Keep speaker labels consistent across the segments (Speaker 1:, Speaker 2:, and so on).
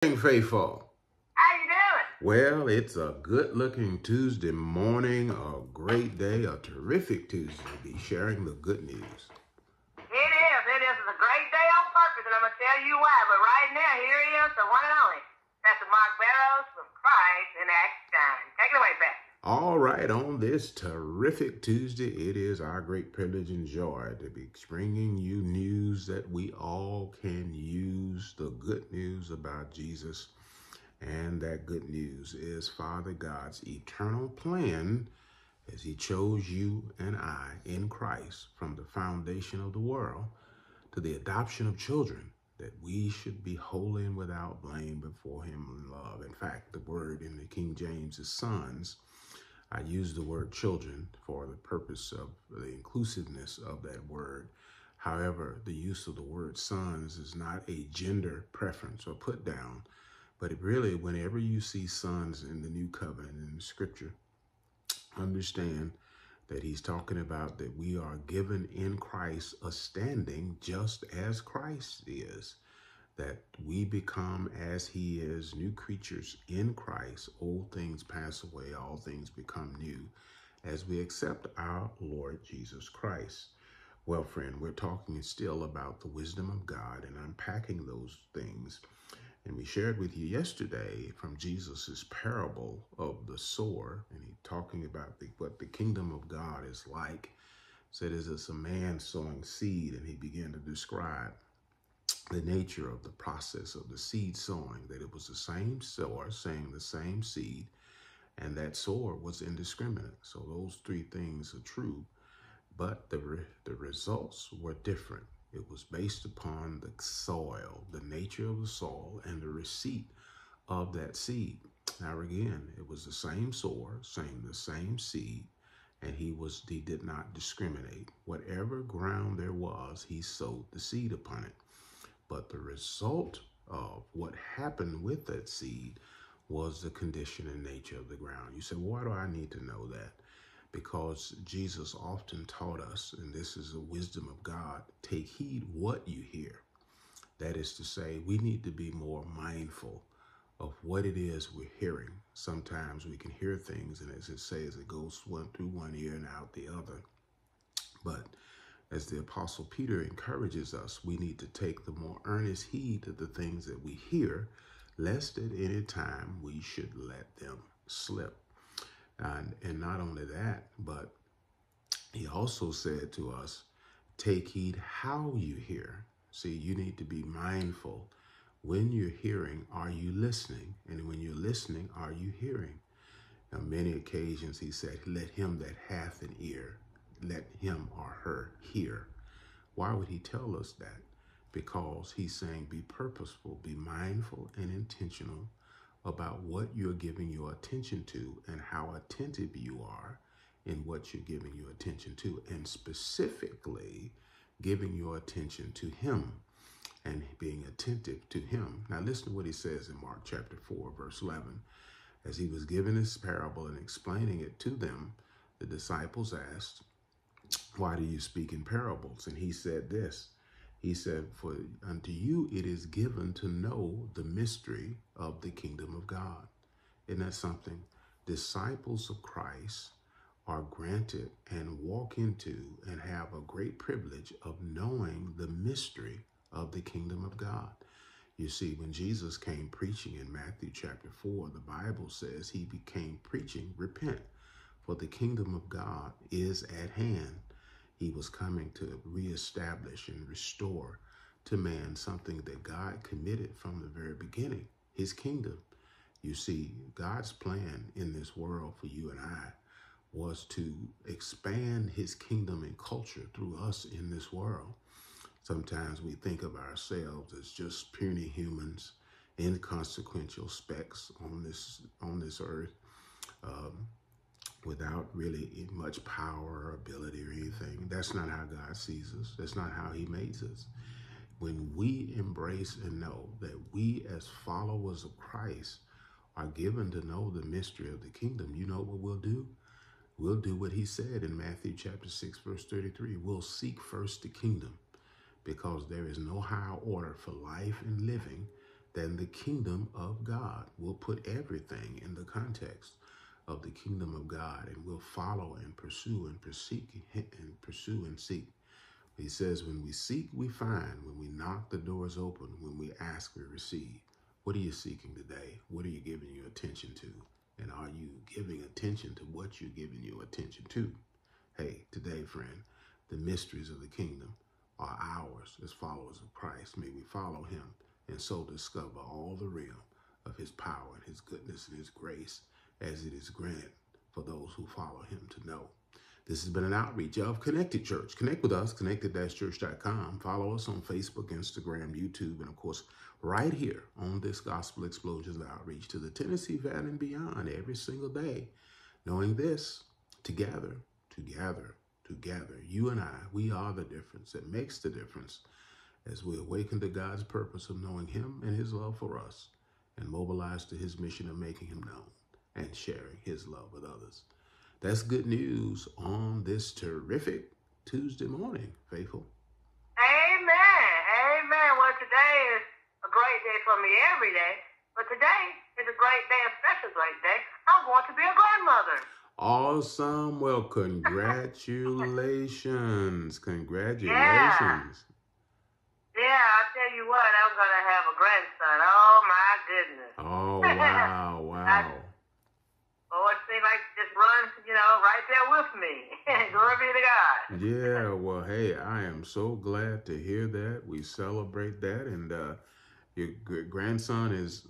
Speaker 1: faithful.
Speaker 2: How you doing?
Speaker 1: Well, it's a good-looking Tuesday morning, a great day, a terrific Tuesday to be sharing the good news.
Speaker 2: It is. It is a great day on purpose, and I'm going to tell you why. But right now, here he is, the one and only. Pastor Mark Burroughs from Christ in Action. Take it away, Pastor.
Speaker 1: All right, on this terrific Tuesday, it is our great privilege and joy to be bringing you news that we all can use, the good news about Jesus. And that good news is Father God's eternal plan as he chose you and I in Christ from the foundation of the world to the adoption of children that we should be holy and without blame before him in love. In fact, the word in the King James is sons I use the word children for the purpose of the inclusiveness of that word. However, the use of the word sons is not a gender preference or put down, but it really, whenever you see sons in the new covenant in the scripture, understand that he's talking about that we are given in Christ a standing just as Christ is that we become as he is new creatures in Christ. Old things pass away, all things become new as we accept our Lord Jesus Christ. Well, friend, we're talking still about the wisdom of God and unpacking those things. And we shared with you yesterday from Jesus's parable of the sower, and he talking about the, what the kingdom of God is like. Said, as it's a man sowing seed, and he began to describe the nature of the process of the seed sowing, that it was the same sower saying the same seed, and that sower was indiscriminate. So those three things are true, but the, re the results were different. It was based upon the soil, the nature of the soil, and the receipt of that seed. Now again, it was the same sower, saying the same seed, and he was he did not discriminate. Whatever ground there was, he sowed the seed upon it. But the result of what happened with that seed was the condition and nature of the ground. You say, why do I need to know that? Because Jesus often taught us, and this is the wisdom of God, take heed what you hear. That is to say, we need to be more mindful of what it is we're hearing. Sometimes we can hear things, and as it says, it goes one through one ear and out the other. But as the Apostle Peter encourages us, we need to take the more earnest heed of the things that we hear, lest at any time we should let them slip. And, and not only that, but he also said to us, take heed how you hear. See, you need to be mindful. When you're hearing, are you listening? And when you're listening, are you hearing? On many occasions, he said, let him that hath an ear let him or her hear. Why would he tell us that? Because he's saying be purposeful, be mindful and intentional about what you're giving your attention to and how attentive you are in what you're giving your attention to, and specifically giving your attention to him and being attentive to him. Now, listen to what he says in Mark chapter 4, verse 11. As he was giving this parable and explaining it to them, the disciples asked, why do you speak in parables? And he said this. He said, For unto you it is given to know the mystery of the kingdom of God. Isn't that something? Disciples of Christ are granted and walk into and have a great privilege of knowing the mystery of the kingdom of God. You see, when Jesus came preaching in Matthew chapter 4, the Bible says he became preaching, repent, for the kingdom of God is at hand. He was coming to reestablish and restore to man something that God committed from the very beginning, his kingdom. You see, God's plan in this world for you and I was to expand his kingdom and culture through us in this world. Sometimes we think of ourselves as just puny humans, inconsequential specks on this on this earth. Um, without really much power or ability or anything. That's not how God sees us. That's not how he makes us. When we embrace and know that we as followers of Christ are given to know the mystery of the kingdom, you know what we'll do? We'll do what he said in Matthew chapter 6, verse 33. We'll seek first the kingdom because there is no higher order for life and living than the kingdom of God. We'll put everything in the context of the kingdom of God and we'll follow and pursue and pursue and pursue and seek. He says, when we seek, we find. When we knock, the doors open. When we ask, we receive. What are you seeking today? What are you giving your attention to? And are you giving attention to what you're giving your attention to? Hey, today, friend, the mysteries of the kingdom are ours as followers of Christ. May we follow him and so discover all the realm of his power and his goodness and his grace as it is granted for those who follow him to know. This has been an outreach of Connected Church. Connect with us, connected-church.com. Follow us on Facebook, Instagram, YouTube, and of course, right here on this Gospel Explosions outreach to the Tennessee Valley and beyond every single day. Knowing this, together, together, together, you and I, we are the difference that makes the difference as we awaken to God's purpose of knowing Him and His love for us and mobilize to His mission of making Him known and sharing His love with others. That's good news on this terrific Tuesday morning, faithful.
Speaker 2: Amen. Amen. Well, today is a great day for me every day, but today is a great day, a special great day. I'm going to be a grandmother.
Speaker 1: Awesome. Well, congratulations. congratulations.
Speaker 2: Yeah. yeah, I tell you what, I'm going to have a grandson. Oh, my goodness.
Speaker 1: Oh, wow. Wow.
Speaker 2: Lord seems like just run, you know, right there with me. Glory be to God.
Speaker 1: yeah, well, hey, I am so glad to hear that. We celebrate that. And uh, your grandson is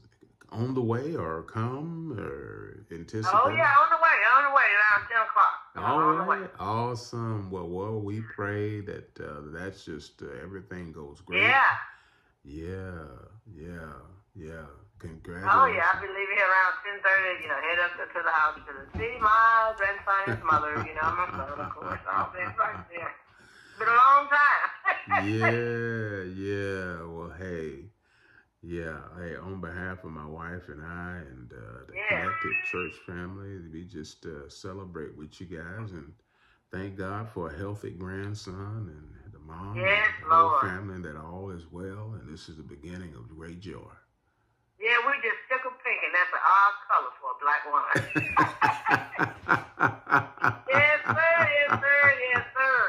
Speaker 1: on the way or come or anticipate?
Speaker 2: Oh, yeah, on the way, on the way, around 10 o'clock.
Speaker 1: All right, awesome. Well, well, we pray that uh, that's just uh, everything goes great.
Speaker 2: Yeah.
Speaker 1: Yeah, yeah, yeah. Congratulations.
Speaker 2: Oh, yeah, I'll be leaving here around 10.30, you know, head up to the house to see my grandson and his mother, you know, my son, of course, all this right there. It's been a long time.
Speaker 1: yeah, yeah. Well, hey, yeah, hey, on behalf of my wife and I and uh, the yeah. Connected Church family, we just uh, celebrate with you guys and thank God for a healthy grandson and the mom
Speaker 2: yes,
Speaker 1: and the whole family that all is well. And this is the beginning of great joy.
Speaker 2: Yeah, we just took pink, and that's an odd color for a black woman. yes, sir, yes, sir, yes, sir.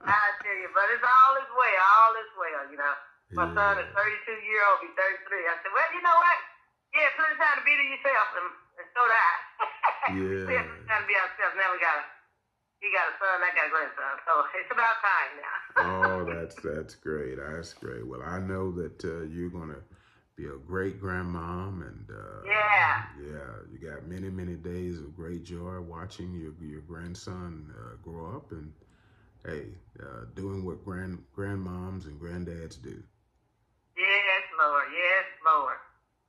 Speaker 2: I tell you, but it's all is well, all is well, you know. My yeah. son is 32 year old, be 33. I said, well, you know what? Yeah, put time to be to yourself, and, and so do I.
Speaker 1: yeah. yeah,
Speaker 2: it's time to be ourselves. Now we got a, he got a son, I got a grandson, so it's about time now.
Speaker 1: oh, that's that's great. That's great. Well, I know that uh, you're gonna a great grandmom and uh,
Speaker 2: yeah.
Speaker 1: yeah you got many many days of great joy watching your your grandson uh, grow up and hey uh, doing what grand grandmoms and granddads do.
Speaker 2: Yes lord. Yes lord.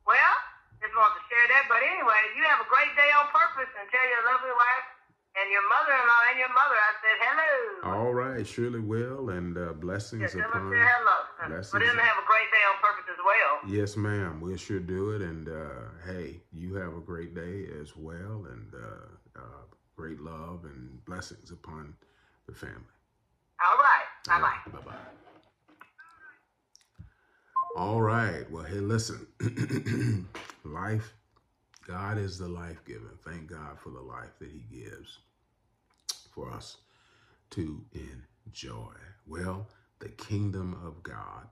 Speaker 2: Well just want to share that but anyway you have a great day on purpose and tell your lovely wife and your mother-in-law and your mother, I said hello.
Speaker 1: All right, surely will, and uh, blessings
Speaker 2: yeah,
Speaker 1: upon.
Speaker 2: Say hello.
Speaker 1: Blessings.
Speaker 2: For them to have a great day on purpose as well.
Speaker 1: Yes, ma'am. We'll sure do it, and uh, hey, you have a great day as well, and uh, uh great love and blessings upon the family.
Speaker 2: All right. Bye bye.
Speaker 1: Bye bye. All right. Well, hey, listen. life God is the life giver. Thank God for the life that he gives for us to enjoy. Well, the kingdom of God,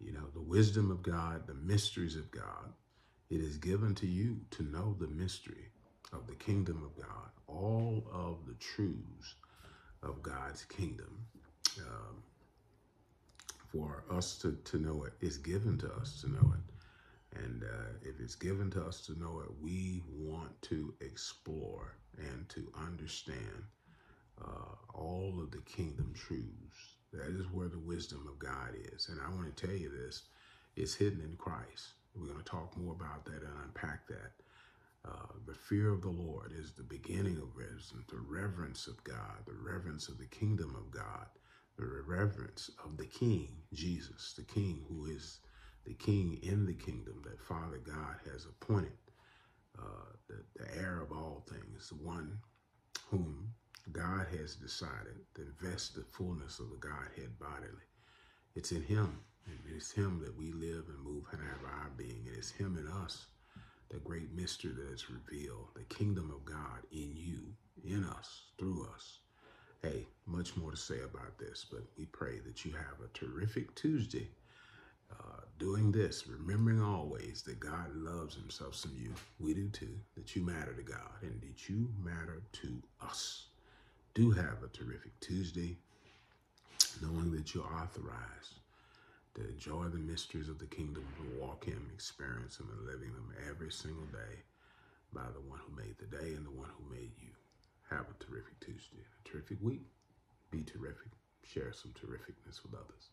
Speaker 1: you know, the wisdom of God, the mysteries of God, it is given to you to know the mystery of the kingdom of God, all of the truths of God's kingdom. Um, for us to, to know it is given to us to know it. And uh, if it's given to us to know it, we want to explore and to understand uh, all of the kingdom truths. That is where the wisdom of God is. And I want to tell you this it's hidden in Christ. We're going to talk more about that and unpack that. Uh, the fear of the Lord is the beginning of wisdom, the reverence of God, the reverence of the kingdom of God, the reverence of the King, Jesus, the King who is the king in the kingdom that Father God has appointed, uh, the, the heir of all things, the one whom God has decided to invest the fullness of the Godhead bodily. It's in him And it's Him that we live and move and have our being. It is Him in us, the great mystery that is revealed, the kingdom of God in you, in us, through us. Hey, much more to say about this, but we pray that you have a terrific Tuesday uh, doing this, remembering always that God loves himself some you. We do too, that you matter to God and that you matter to us. Do have a terrific Tuesday, knowing that you're authorized to enjoy the mysteries of the kingdom, to walk Him, experience them, and living them every single day by the one who made the day and the one who made you. Have a terrific Tuesday, a terrific week. Be terrific. Share some terrificness with others.